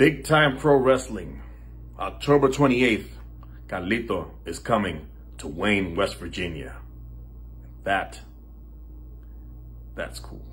Big Time Pro Wrestling, October 28th, Carlito is coming to Wayne, West Virginia. That, that's cool.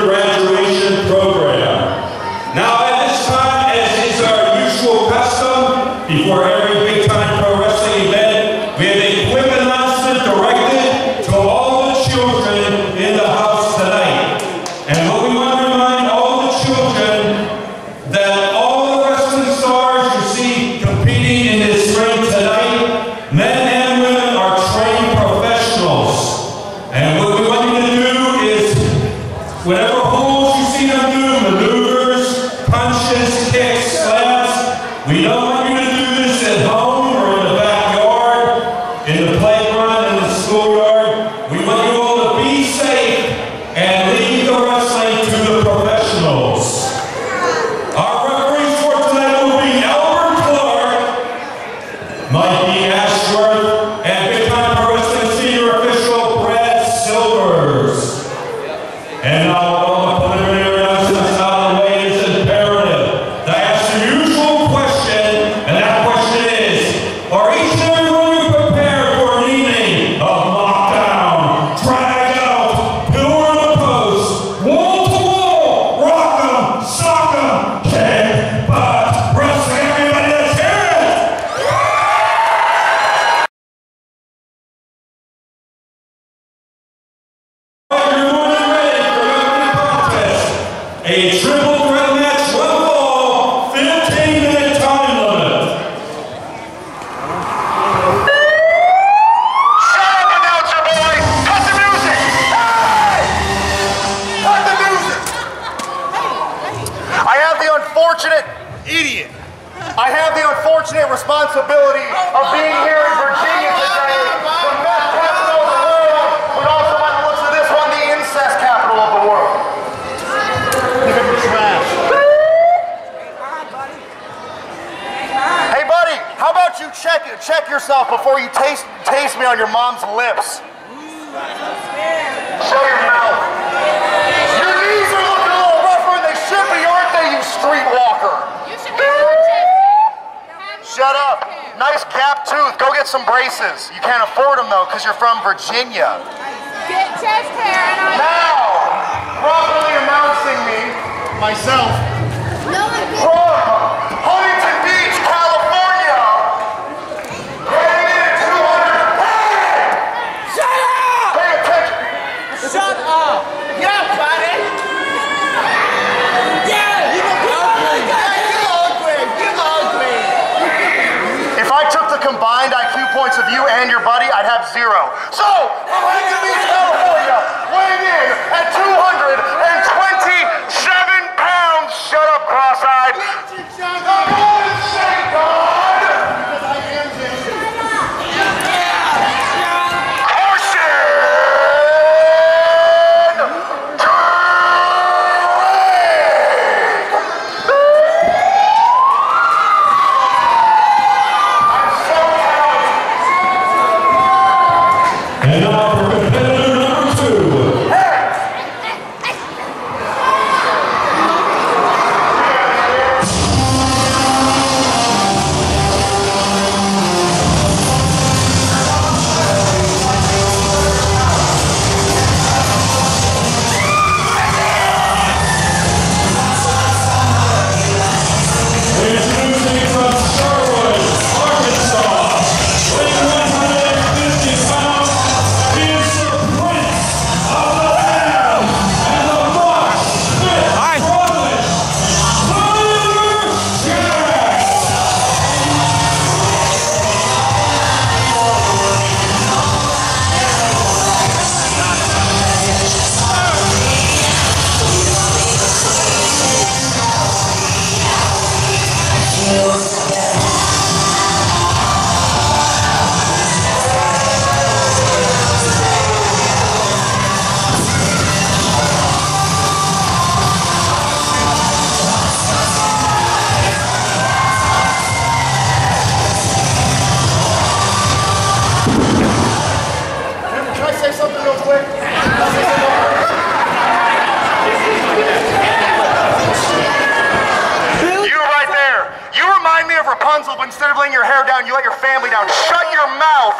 Graduation program. Now, instead of laying your hair down, you let your family down. Shut your mouth.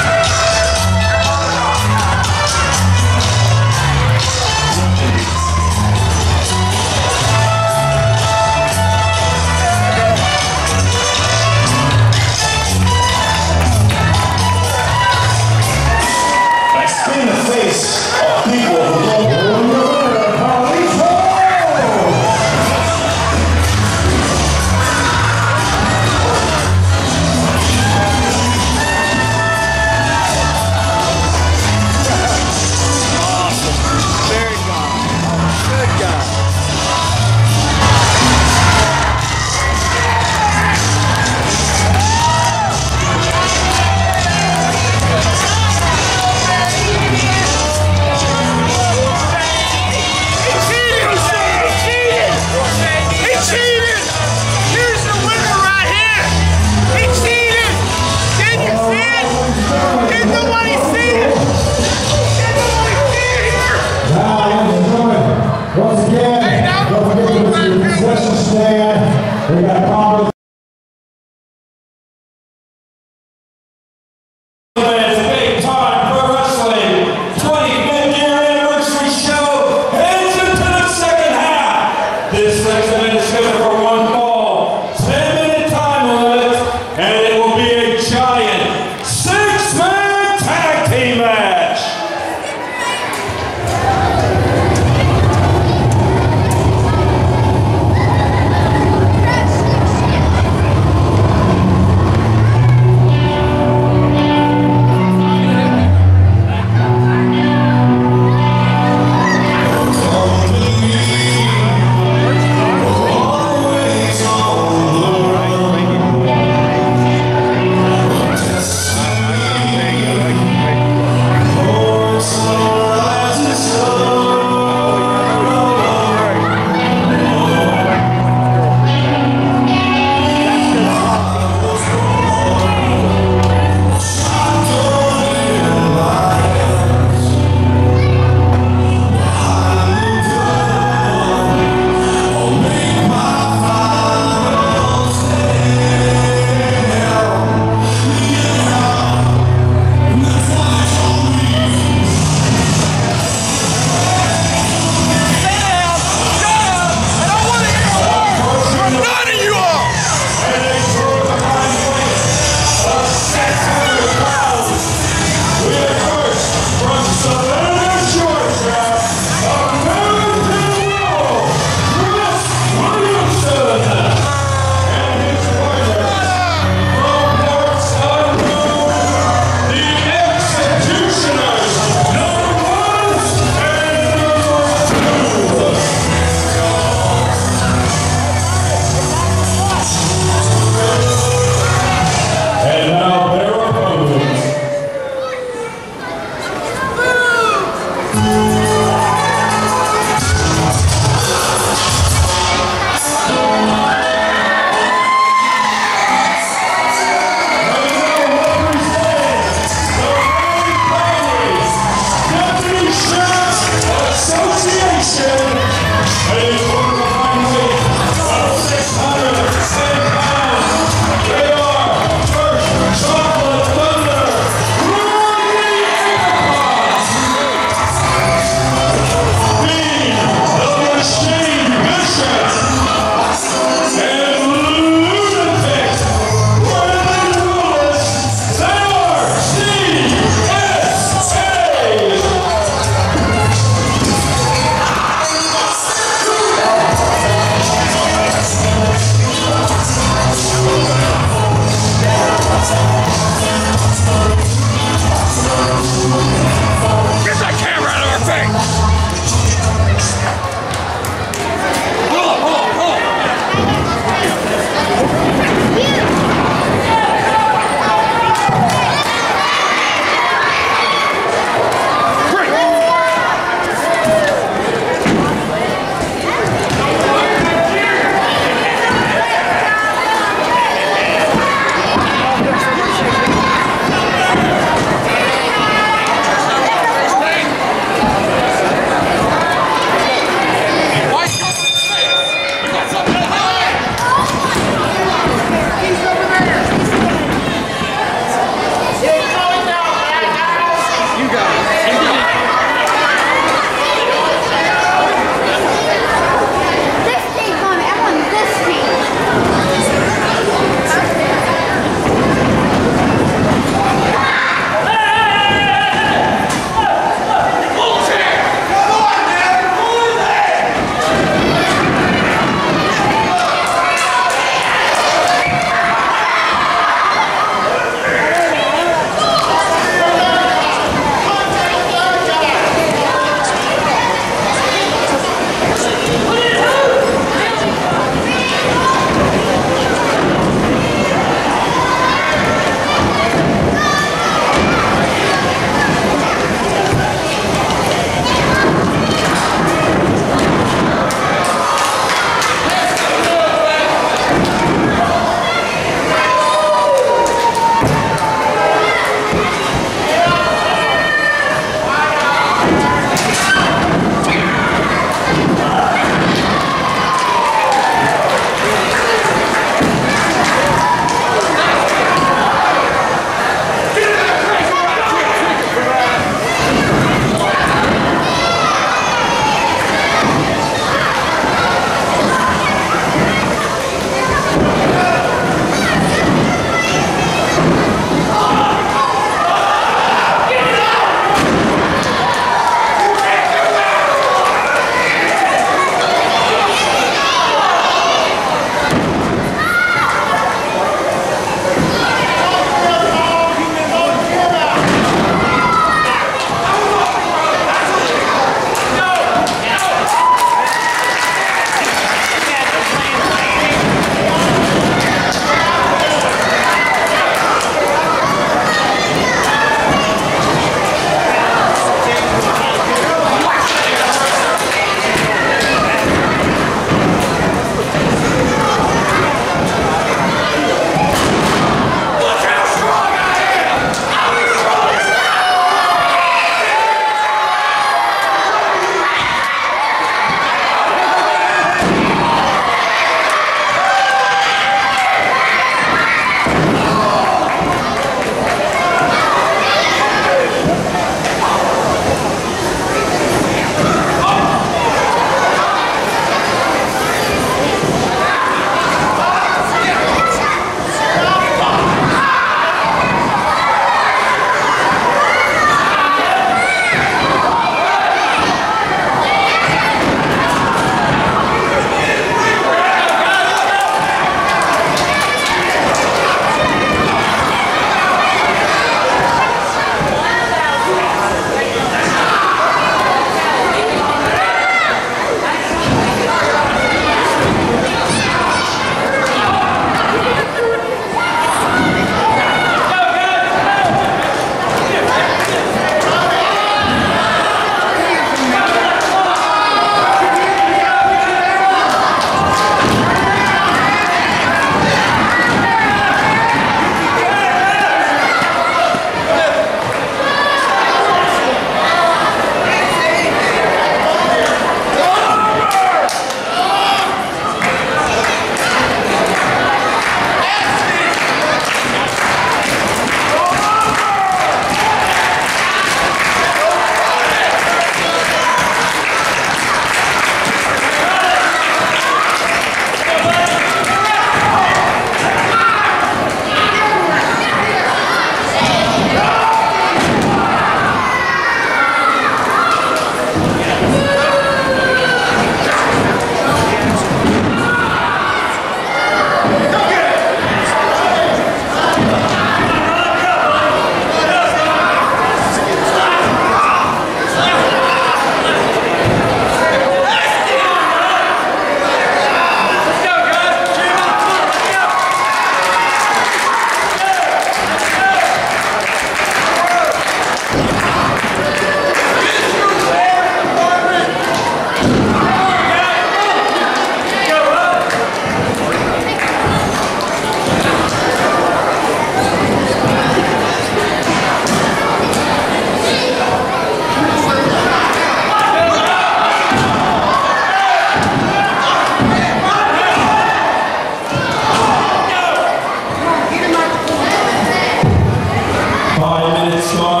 small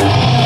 Thank